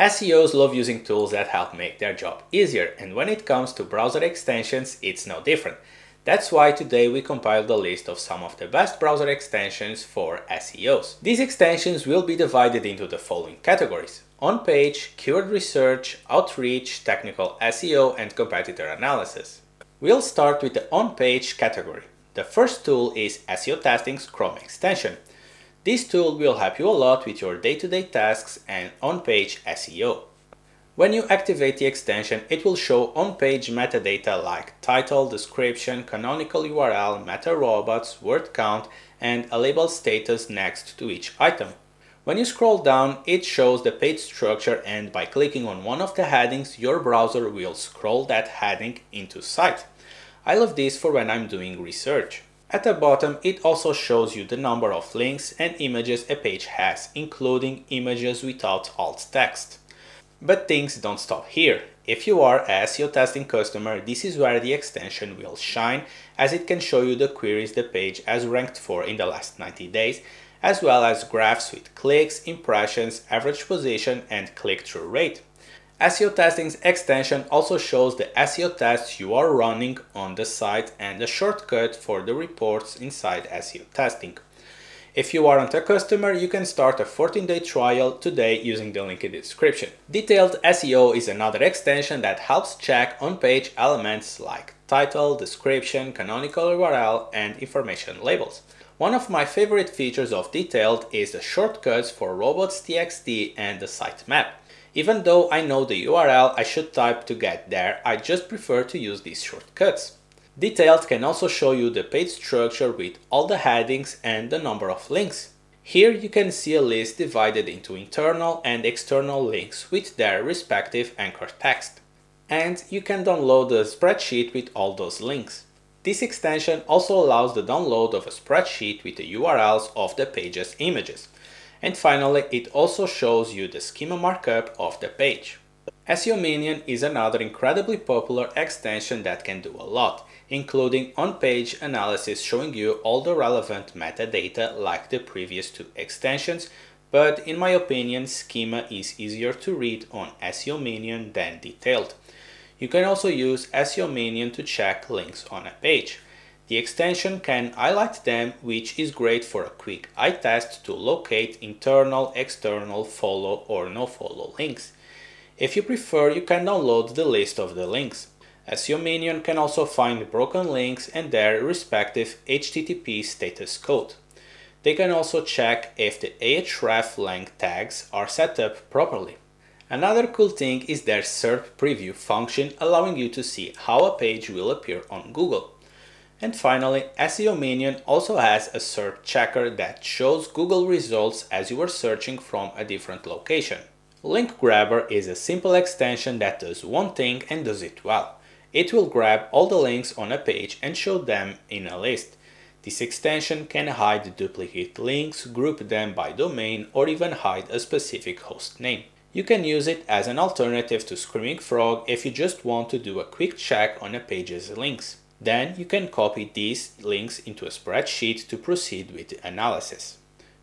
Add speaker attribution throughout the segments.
Speaker 1: SEOs love using tools that help make their job easier, and when it comes to browser extensions, it's no different. That's why today we compiled a list of some of the best browser extensions for SEOs. These extensions will be divided into the following categories. On-page, keyword research, outreach, technical SEO, and competitor analysis. We'll start with the on-page category. The first tool is SEO Testing's Chrome extension. This tool will help you a lot with your day-to-day -day tasks and on-page SEO. When you activate the extension, it will show on-page metadata like title, description, canonical URL, meta robots, word count, and a label status next to each item. When you scroll down, it shows the page structure and by clicking on one of the headings, your browser will scroll that heading into sight. I love this for when I'm doing research. At the bottom, it also shows you the number of links and images a page has, including images without alt text. But things don't stop here. If you are a SEO testing customer, this is where the extension will shine as it can show you the queries the page has ranked for in the last 90 days, as well as graphs with clicks, impressions, average position and click-through rate. SEO Testing's extension also shows the SEO tests you are running on the site and a shortcut for the reports inside SEO Testing. If you aren't a customer, you can start a 14-day trial today using the link in the description. Detailed SEO is another extension that helps check on-page elements like title, description, canonical URL, and information labels. One of my favorite features of Detailed is the shortcuts for robots.txt and the sitemap. Even though I know the URL I should type to get there, I just prefer to use these shortcuts. Detailed can also show you the page structure with all the headings and the number of links. Here you can see a list divided into internal and external links with their respective anchor text. And you can download a spreadsheet with all those links. This extension also allows the download of a spreadsheet with the URLs of the page's images. And finally, it also shows you the schema markup of the page. SEO Minion is another incredibly popular extension that can do a lot, including on-page analysis showing you all the relevant metadata like the previous two extensions, but in my opinion, schema is easier to read on SEO Minion than detailed. You can also use SEO Minion to check links on a page. The extension can highlight them, which is great for a quick eye test to locate internal, external, follow or no follow links. If you prefer, you can download the list of the links. SEO Minion can also find broken links and their respective HTTP status code. They can also check if the href hreflang tags are set up properly. Another cool thing is their SERP preview function allowing you to see how a page will appear on Google. And finally, SEO Minion also has a SERP checker that shows Google results as you are searching from a different location. Link Grabber is a simple extension that does one thing and does it well. It will grab all the links on a page and show them in a list. This extension can hide duplicate links, group them by domain, or even hide a specific host name. You can use it as an alternative to Screaming Frog if you just want to do a quick check on a page's links. Then you can copy these links into a spreadsheet to proceed with the analysis.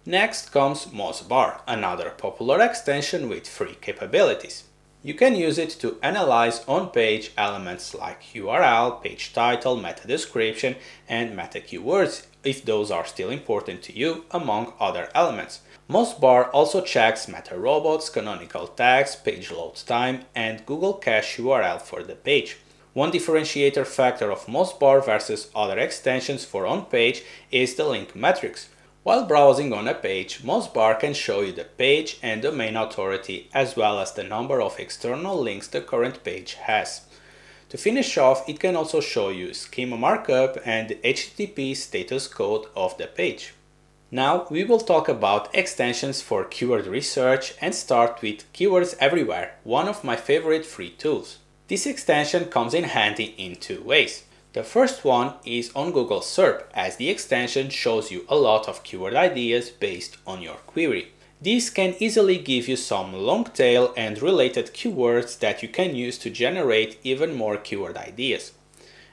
Speaker 1: Next comes MozBar, another popular extension with free capabilities. You can use it to analyze on-page elements like URL, page title, meta description, and meta keywords if those are still important to you, among other elements. MozBar also checks meta robots, canonical tags, page load time, and Google Cache URL for the page. One differentiator factor of MozBar versus other extensions for on-page is the link metrics. While browsing on a page, MozBar can show you the page and domain authority as well as the number of external links the current page has. To finish off, it can also show you schema markup and HTTP status code of the page. Now we will talk about extensions for keyword research and start with Keywords Everywhere, one of my favorite free tools. This extension comes in handy in two ways. The first one is on Google SERP, as the extension shows you a lot of keyword ideas based on your query. This can easily give you some long tail and related keywords that you can use to generate even more keyword ideas.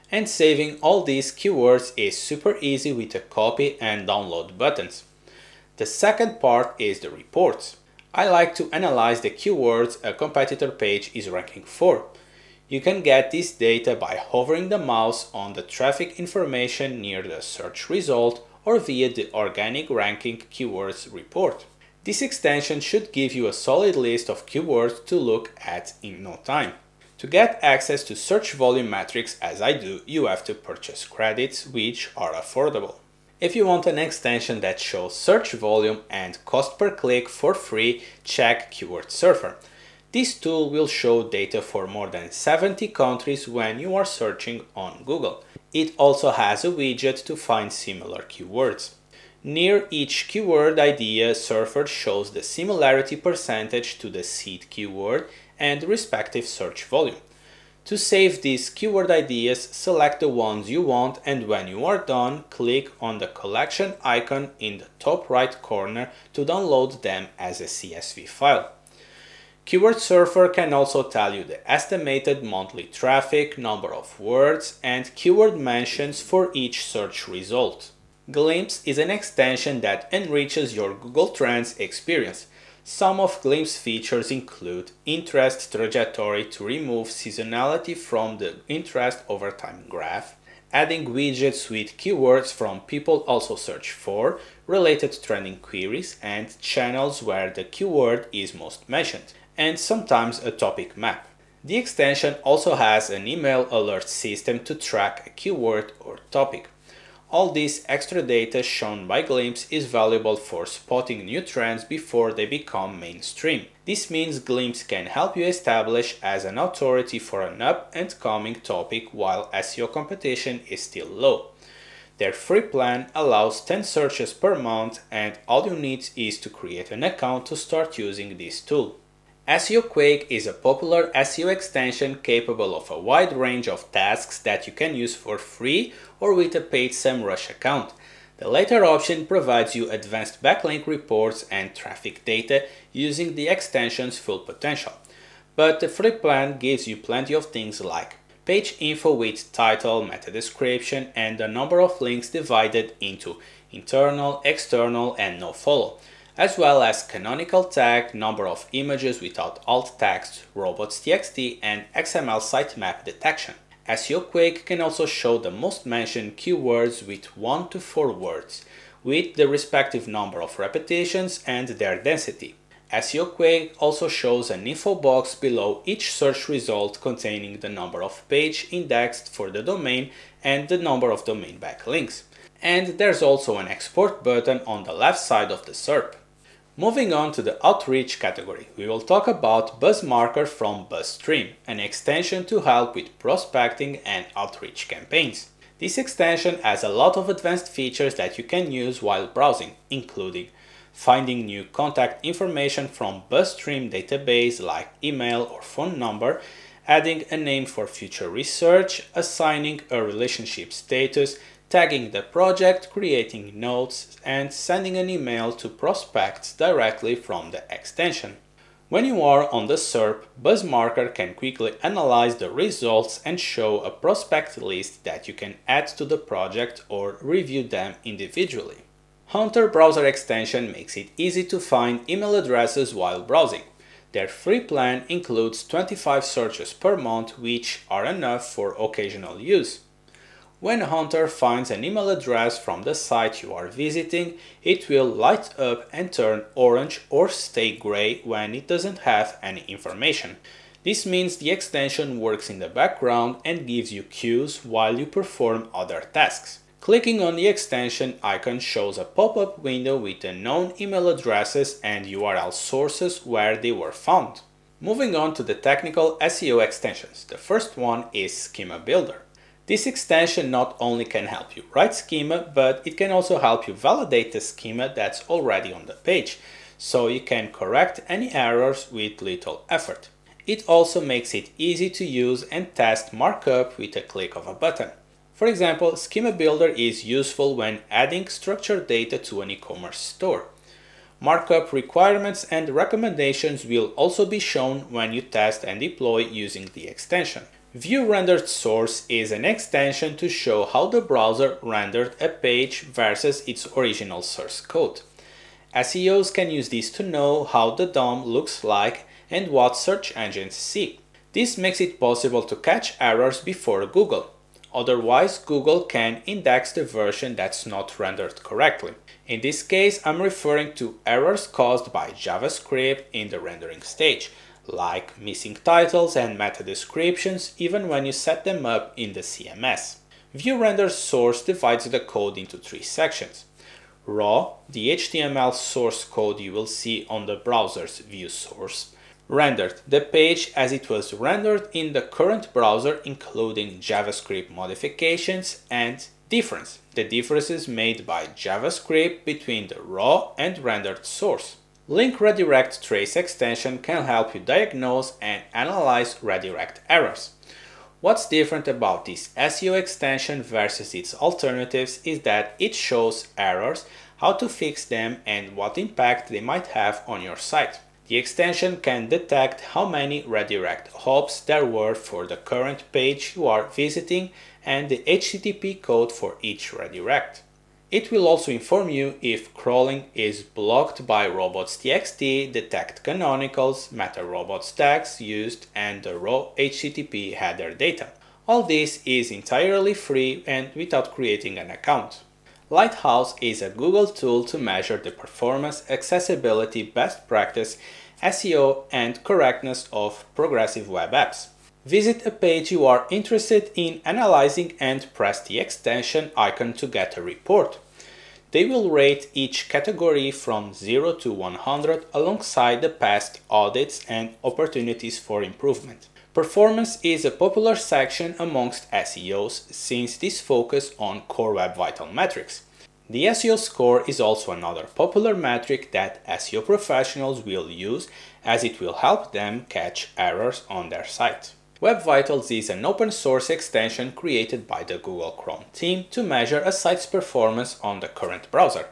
Speaker 1: And saving all these keywords is super easy with the copy and download buttons. The second part is the reports. I like to analyze the keywords a competitor page is ranking for. You can get this data by hovering the mouse on the traffic information near the search result or via the Organic Ranking Keywords report. This extension should give you a solid list of keywords to look at in no time. To get access to search volume metrics as I do, you have to purchase credits which are affordable. If you want an extension that shows search volume and cost per click for free, check Keyword Surfer. This tool will show data for more than 70 countries when you are searching on Google. It also has a widget to find similar keywords. Near each keyword idea, Surfer shows the similarity percentage to the seed keyword and respective search volume. To save these keyword ideas, select the ones you want and when you are done, click on the collection icon in the top right corner to download them as a CSV file. Keyword Surfer can also tell you the estimated monthly traffic, number of words, and keyword mentions for each search result. Glimpse is an extension that enriches your Google Trends experience. Some of Glimpse features include interest trajectory to remove seasonality from the interest over time graph, adding widgets with keywords from people also search for, related trending queries, and channels where the keyword is most mentioned and sometimes a topic map. The extension also has an email alert system to track a keyword or topic. All this extra data shown by Glimpse is valuable for spotting new trends before they become mainstream. This means Glimpse can help you establish as an authority for an up and coming topic while SEO competition is still low. Their free plan allows 10 searches per month and all you need is to create an account to start using this tool. SEO Quake is a popular SEO extension capable of a wide range of tasks that you can use for free or with a paid SEMrush account. The latter option provides you advanced backlink reports and traffic data using the extension's full potential. But the free plan gives you plenty of things like page info with title, meta description, and the number of links divided into internal, external, and nofollow as well as canonical tag, number of images without alt text, robots.txt, and XML sitemap detection. SEO Quake can also show the most mentioned keywords with 1 to 4 words, with the respective number of repetitions and their density. SEO Quake also shows an info box below each search result containing the number of page indexed for the domain and the number of domain backlinks. And there's also an export button on the left side of the SERP. Moving on to the outreach category, we will talk about BuzzMarker from BuzzStream, an extension to help with prospecting and outreach campaigns. This extension has a lot of advanced features that you can use while browsing, including finding new contact information from BuzzStream database like email or phone number, adding a name for future research, assigning a relationship status, tagging the project, creating notes, and sending an email to prospects directly from the extension. When you are on the SERP, BuzzMarker can quickly analyze the results and show a prospect list that you can add to the project or review them individually. Hunter browser extension makes it easy to find email addresses while browsing. Their free plan includes 25 searches per month which are enough for occasional use. When Hunter finds an email address from the site you are visiting, it will light up and turn orange or stay gray when it doesn't have any information. This means the extension works in the background and gives you cues while you perform other tasks. Clicking on the extension icon shows a pop-up window with the known email addresses and URL sources where they were found. Moving on to the technical SEO extensions. The first one is Schema Builder. This extension not only can help you write schema, but it can also help you validate the schema that's already on the page, so you can correct any errors with little effort. It also makes it easy to use and test markup with a click of a button. For example, Schema Builder is useful when adding structured data to an e-commerce store. Markup requirements and recommendations will also be shown when you test and deploy using the extension. View rendered source is an extension to show how the browser rendered a page versus its original source code. SEOs can use this to know how the DOM looks like and what search engines see. This makes it possible to catch errors before Google. Otherwise, Google can index the version that's not rendered correctly. In this case, I'm referring to errors caused by JavaScript in the rendering stage, like missing titles and meta descriptions even when you set them up in the CMS. View render source divides the code into three sections. Raw, the HTML source code you will see on the browser's view source rendered the page as it was rendered in the current browser including JavaScript modifications and difference, the differences made by JavaScript between the raw and rendered source. Link Redirect Trace extension can help you diagnose and analyze redirect errors. What's different about this SEO extension versus its alternatives is that it shows errors, how to fix them and what impact they might have on your site. The extension can detect how many redirect hops there were for the current page you are visiting and the HTTP code for each redirect. It will also inform you if crawling is blocked by robots.txt, detect canonicals, meta robots tags used, and the raw HTTP header data. All this is entirely free and without creating an account. Lighthouse is a Google tool to measure the performance, accessibility, best practice, SEO, and correctness of progressive web apps. Visit a page you are interested in analyzing and press the extension icon to get a report. They will rate each category from 0 to 100 alongside the past audits and opportunities for improvement. Performance is a popular section amongst SEOs since this focus on core web vital metrics. The SEO score is also another popular metric that SEO professionals will use as it will help them catch errors on their site. Web Vitals is an open source extension created by the Google Chrome team to measure a site's performance on the current browser.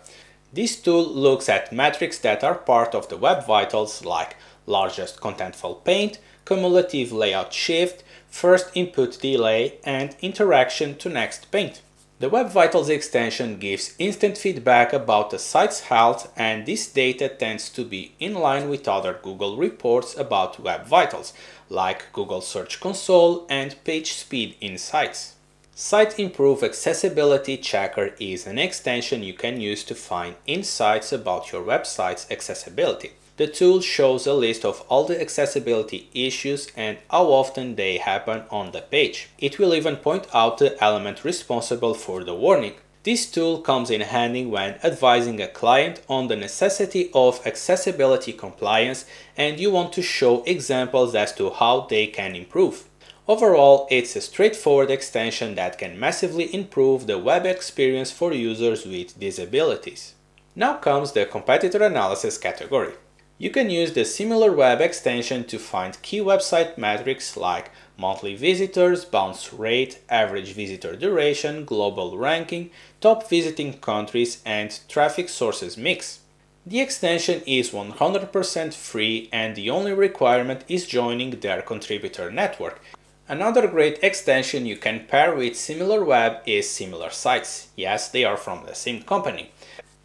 Speaker 1: This tool looks at metrics that are part of the Web Vitals like largest contentful paint, cumulative layout shift, first input delay, and interaction to next paint. The Web Vitals extension gives instant feedback about the site's health and this data tends to be in line with other Google reports about Web Vitals, like Google Search Console and Page Speed Insights. Site Improve Accessibility Checker is an extension you can use to find insights about your website's accessibility. The tool shows a list of all the accessibility issues and how often they happen on the page. It will even point out the element responsible for the warning. This tool comes in handy when advising a client on the necessity of accessibility compliance and you want to show examples as to how they can improve. Overall, it's a straightforward extension that can massively improve the web experience for users with disabilities. Now comes the competitor analysis category. You can use the SimilarWeb extension to find key website metrics like monthly visitors, bounce rate, average visitor duration, global ranking, top visiting countries, and traffic sources mix. The extension is 100% free and the only requirement is joining their contributor network. Another great extension you can pair with SimilarWeb is SimilarSites. Yes, they are from the same company.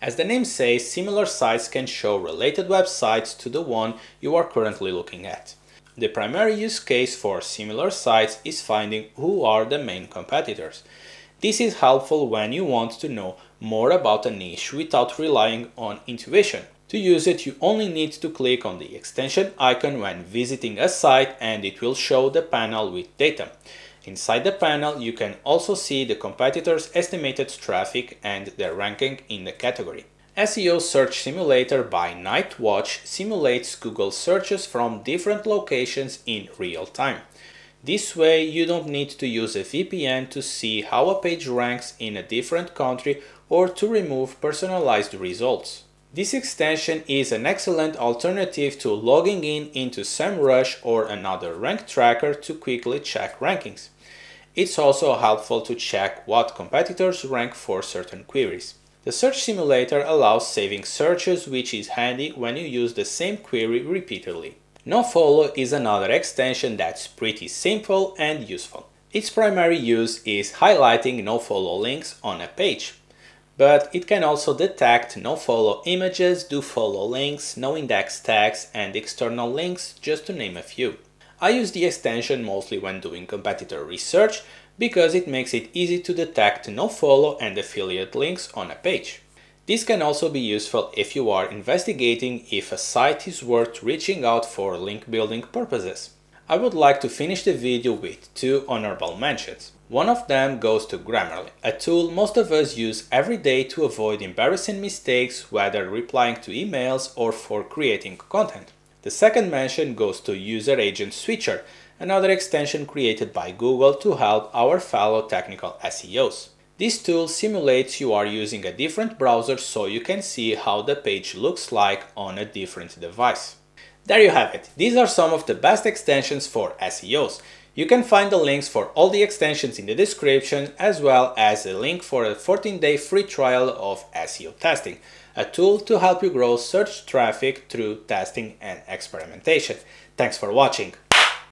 Speaker 1: As the name says, similar sites can show related websites to the one you are currently looking at. The primary use case for similar sites is finding who are the main competitors. This is helpful when you want to know more about a niche without relying on intuition. To use it, you only need to click on the extension icon when visiting a site and it will show the panel with data. Inside the panel, you can also see the competitors' estimated traffic and their ranking in the category. SEO Search Simulator by Nightwatch simulates Google searches from different locations in real time. This way, you don't need to use a VPN to see how a page ranks in a different country or to remove personalized results. This extension is an excellent alternative to logging in into SEMrush or another rank tracker to quickly check rankings. It's also helpful to check what competitors rank for certain queries. The search simulator allows saving searches which is handy when you use the same query repeatedly. NoFollow is another extension that's pretty simple and useful. Its primary use is highlighting nofollow links on a page. But it can also detect nofollow images, dofollow links, noindex tags, and external links, just to name a few. I use the extension mostly when doing competitor research because it makes it easy to detect nofollow and affiliate links on a page. This can also be useful if you are investigating if a site is worth reaching out for link building purposes. I would like to finish the video with two honorable mentions. One of them goes to Grammarly, a tool most of us use every day to avoid embarrassing mistakes, whether replying to emails or for creating content. The second mention goes to User Agent Switcher, another extension created by Google to help our fellow technical SEOs. This tool simulates you are using a different browser so you can see how the page looks like on a different device. There you have it. These are some of the best extensions for SEOs. You can find the links for all the extensions in the description as well as a link for a 14-day free trial of SEO testing, a tool to help you grow search traffic through testing and experimentation. Thanks for watching.